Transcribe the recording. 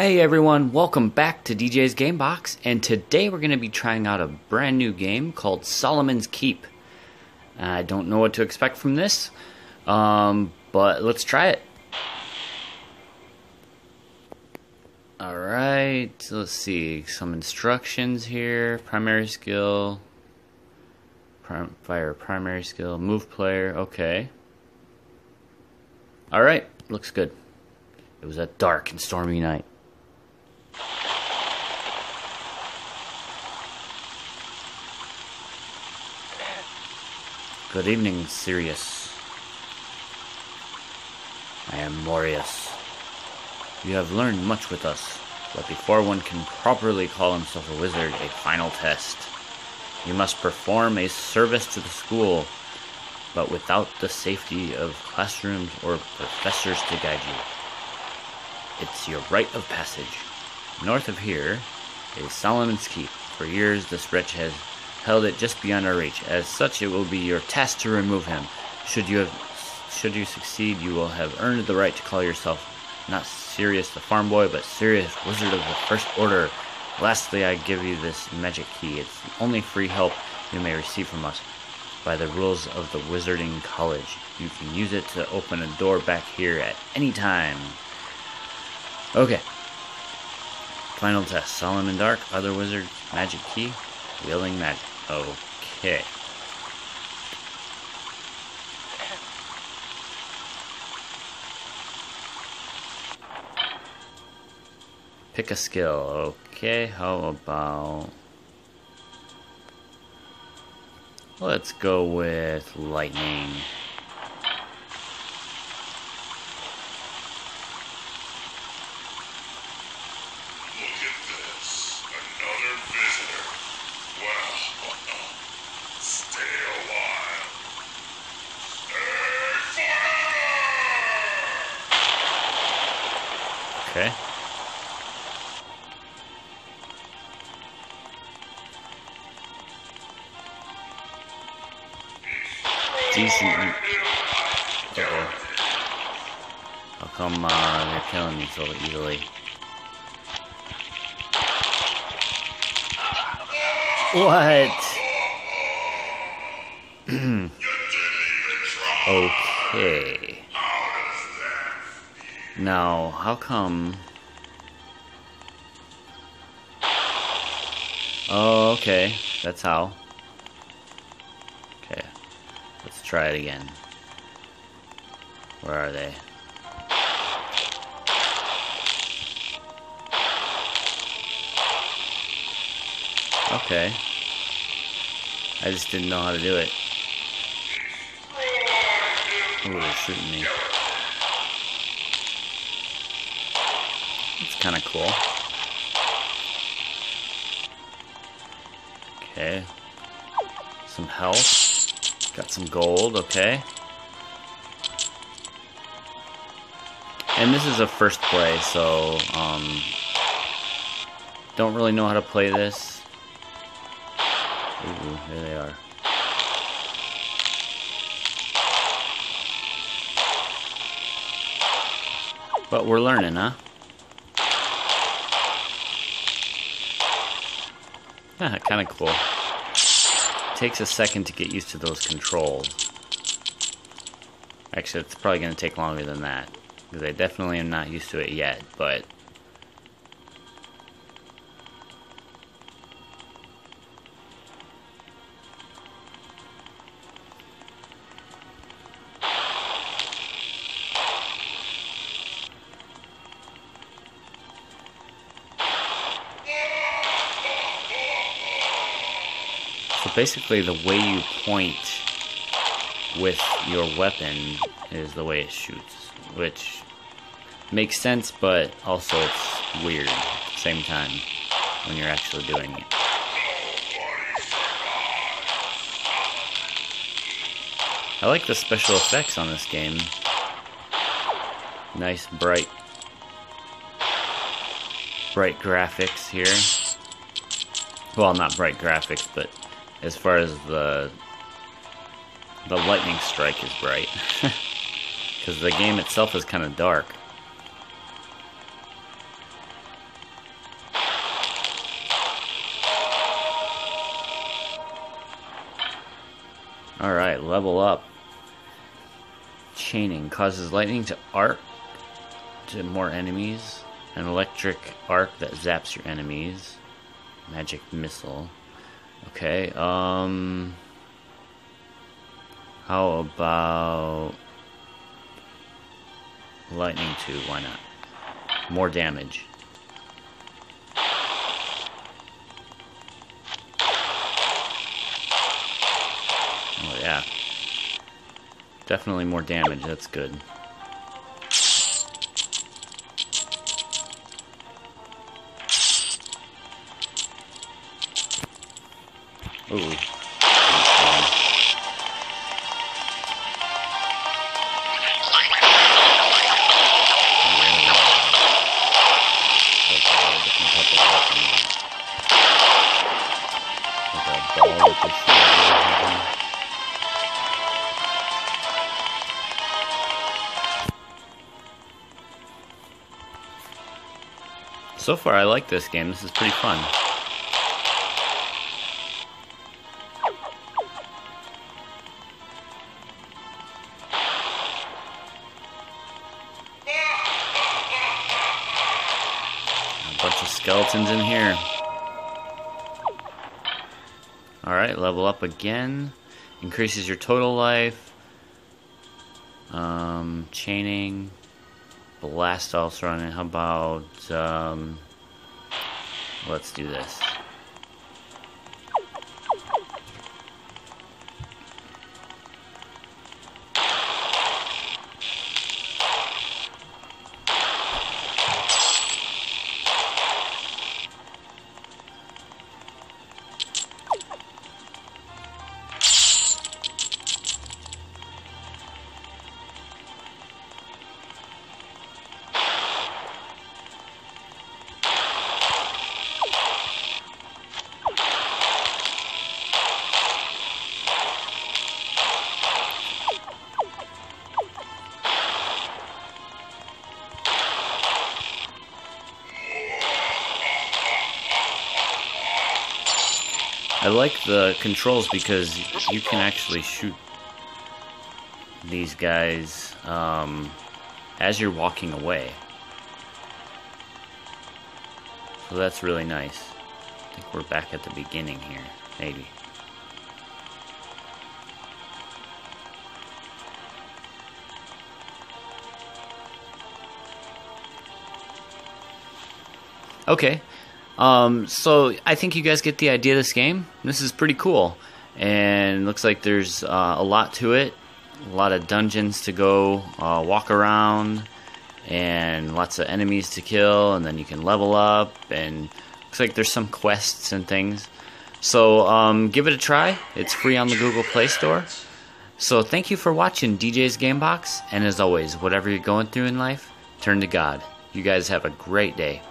Hey everyone, welcome back to DJ's Game Box, and today we're going to be trying out a brand new game called Solomon's Keep. I don't know what to expect from this, um, but let's try it. Alright, let's see, some instructions here. Primary skill, prim fire primary skill, move player, okay. Alright, looks good. It was a dark and stormy night. Good evening, Sirius. I am Morius. You have learned much with us, but before one can properly call himself a wizard, a final test. You must perform a service to the school, but without the safety of classrooms or professors to guide you. It's your rite of passage. North of here is Solomon's Keep. For years, this wretch has held it just beyond our reach. As such, it will be your task to remove him. Should you have, should you succeed, you will have earned the right to call yourself not Sirius the farm boy, but Sirius Wizard of the First Order. Lastly, I give you this magic key. It's the only free help you may receive from us. By the rules of the Wizarding College, you can use it to open a door back here at any time. Okay. Final test. Solomon Dark, other wizard, magic key, wielding magic. Okay. Pick a skill. Okay, how about... Let's go with lightning. Look at this. Another visitor. Well, stay a while. Stay Okay. Uh-oh. How come uh, they're killing me so easily? What? Okay. Now, how come... Oh, okay. That's how. Okay. Let's try it again. Where are they? Okay. I just didn't know how to do it. Ooh, they're shooting me. It's kind of cool. Okay. Some health. Got some gold, okay. And this is a first play, so, um... Don't really know how to play this. Ooh, there they are. But we're learning, huh? kind of cool. Takes a second to get used to those controls. Actually, it's probably going to take longer than that. Because I definitely am not used to it yet, but... Basically, the way you point with your weapon is the way it shoots, which makes sense, but also it's weird at the same time when you're actually doing it. I like the special effects on this game. Nice bright bright graphics here. Well, not bright graphics, but as far as the the lightning strike is bright. Because the game itself is kind of dark. All right level up. Chaining causes lightning to arc to more enemies. An electric arc that zaps your enemies. Magic missile. Okay, um. How about. Lightning 2, why not? More damage. Oh, yeah. Definitely more damage, that's good. Ooh. So far, I like this game. This is pretty fun. Bunch of skeletons in here. Alright, level up again. Increases your total life. Um, chaining. Blast off running. How about, um, let's do this. Like the controls because you can actually shoot these guys um, as you're walking away. So that's really nice. I think we're back at the beginning here, maybe. Okay, um, so I think you guys get the idea of this game. This is pretty cool, and looks like there's uh, a lot to it. A lot of dungeons to go uh, walk around, and lots of enemies to kill, and then you can level up. And looks like there's some quests and things. So um, give it a try. It's free on the Google Play Store. So thank you for watching DJ's Gamebox, and as always, whatever you're going through in life, turn to God. You guys have a great day.